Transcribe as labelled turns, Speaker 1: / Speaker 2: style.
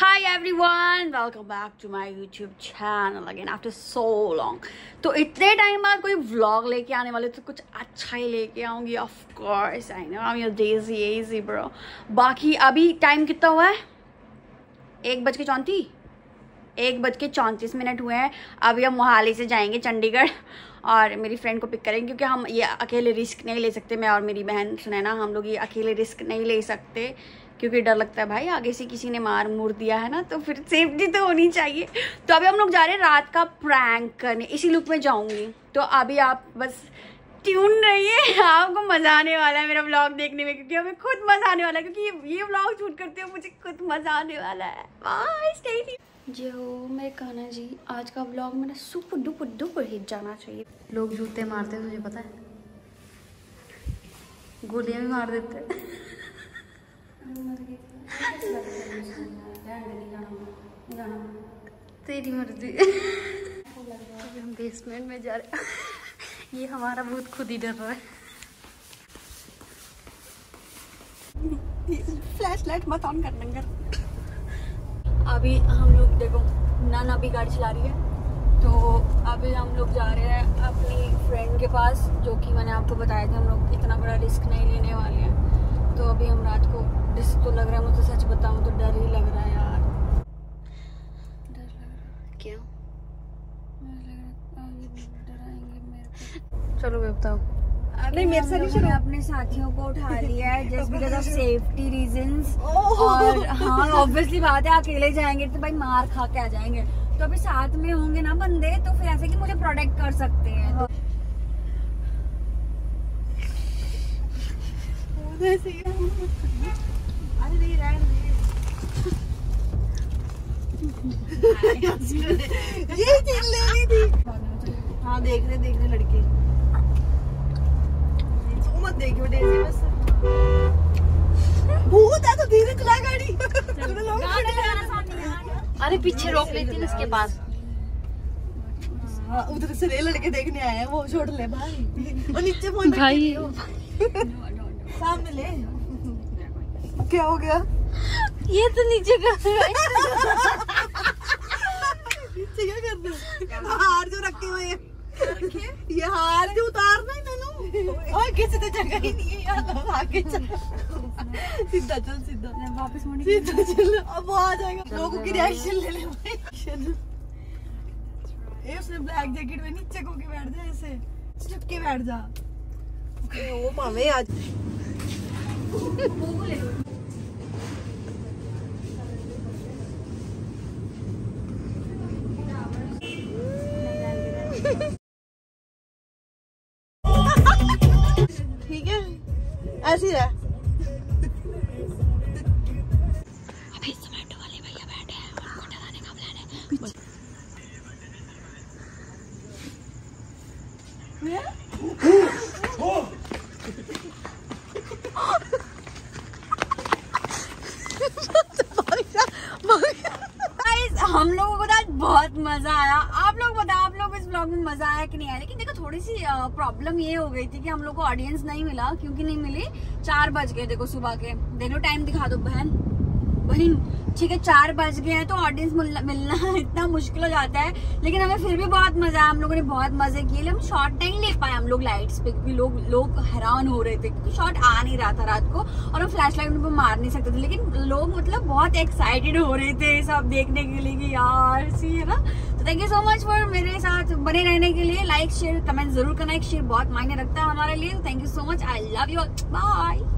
Speaker 1: Hi everyone, welcome back to my YouTube channel again after so long. तो इतने time बाद कोई vlog लेके आने वाले तो कुछ अच्छा ही लेके आऊँगी of course I know I Daisy एजी ब्रो बाकी अभी टाइम कितना हुआ है? एक बज के चौंती एक बज के चौंतीस मिनट हुए हैं। अभी हम मोहाली से जाएँगे, चंडीगढ़। और मेरी फ्रेंड को पिक करेंगे, क्योंकि हम ये अकेले रिस्क नहीं ले सकते। मैं और मेरी बहन, सुनैना, हम लोग ये अकेले रिस्क नहीं ले सकते, क्योंकि डर लगता है, भाई, आगे से किसी ने मार मूर दिया है ना तो फिर सेफ्टी तो होनी चाहिए। तो अभी हम लोग जा रहे हैं रात का प्रैंक करने। इसी लुक में जाऊँगी। तो अभी आप बस ट्यून रहिए आपको मज़ा आने वाला है मेरा व्लॉग देखने में क्योंकि हमें खुद मज़ा आने वाला है क्योंकि ये ये व्लॉग शूट करते हो मुझे खुद मज़ा आने वाला है। बाय स्टे जो मेरे कहना जी आज का व्लॉग मेरा सुपर डुपर डुपर हिट जाना चाहिए। लोग जूते मारते हैं तुझे पता है? गोलियाँ भी मार देते हैं। तेरी मर्ज़ी। हम बेसमेंट में जा रहे हैं। ये हमारा भूत खुद ही डर रहा है। फ्लैश लाइट मत ऑन कर नंगर अभी हम लोग देखो नाना अभी गाड़ी चला रही है। तो अभी हम लोग जा रहे हैं अपनी फ्रेंड के पास जो कि मैंने आपको बताया था हम लोग इतना बड़ा रिस्क नहीं लेने वाले हैं। तो अभी हम रात को रिस्क तो लग रहा है मुझे सच बताऊँ तो डर ही लग रहा है यार डर लग रहा है क्यों चलो मैं बताओ
Speaker 2: नहीं, मेरे से नहीं
Speaker 1: मैंने अपने साथियों को उठा लिया है just because of safety reasons और हाँ ऑब्वियसली बात है अकेले जाएँगे तो भाई मार खा के आ जाएँगे। तो अभी साथ में होंगे ना बंदे तो फिर ऐसे कि मुझे प्रोटेक्ट कर सकते हैं। तो
Speaker 2: अरे नहीं रहने ये चीज़ लेनी थी। हाँ देख रहे देख रहे लड़के। तू मत देखियो डेजी बस। भूत है तो धीरे चला गाड़ी।
Speaker 1: अरे पीछे रोक लेती है इसके पास
Speaker 2: हाँ, उधर से ये लड़के देखने आए हैं वो छोड़ ले भाई। वो नीचे फ़ोन
Speaker 1: भाई।
Speaker 2: सामने ले। क्या हो गया?
Speaker 1: ये तो नीचे कर
Speaker 2: नीचे क्या कर रहे हार जो रखे हुए ये हार जो मैंने और किसी तो जगह ही नहीं है यार आगे चल। सीधा चल सीधा।
Speaker 1: वापस मुड़।
Speaker 2: सीधा चल। अब वो आ जाएगा। लोगों की रिएक्शन ले ले भाई ये उसने ब्लैक जैकेट में नीचे को के बैठ जा ऐसे? चिपक के बैठ जा। ओ मामे आज है।
Speaker 1: Guys, हम लोगों बहुत मज़ा आया। आप लोग बताओ, आप लोग इस ब्लॉग में मज़ा आया कि नहीं आया? लेकिन देखो थोड़ी सी प्रॉब्लम ये हो गई थी कि हम लोग को ऑडियंस नहीं मिला, क्योंकि नहीं मिली। चार बज गए, देखो सुबह के। देखो टाइम दिखा दो, बहन। बहन ठीक है, चार बज गए हैं तो ऑडियंस मिलना इतना मुश्किल हो जाता है। लेकिन हमें फिर भी बहुत मज़ा आया हम लोगों ने बहुत मज़े किए। लेकिन शॉट नहीं ले पाए हम लोग लाइट्स पे, क्योंकि लोग लोग हैरान हो रहे थे, क्योंकि शॉट आ नहीं रहा था रात को और हम फ्लैश लाइट उनको मार नहीं सकते थे। लेकिन लोग मतलब बहुत एक्साइटेड हो रहे थे सब देखने के लिए कि यार सी है ना? तो thank you so much for मेरे साथ बने रहने के लिए। लाइक शेयर कमेंट ज़रूर करना। एक शेयर बहुत मायने रखता है हमारे लिए। Thank you so much I love you bye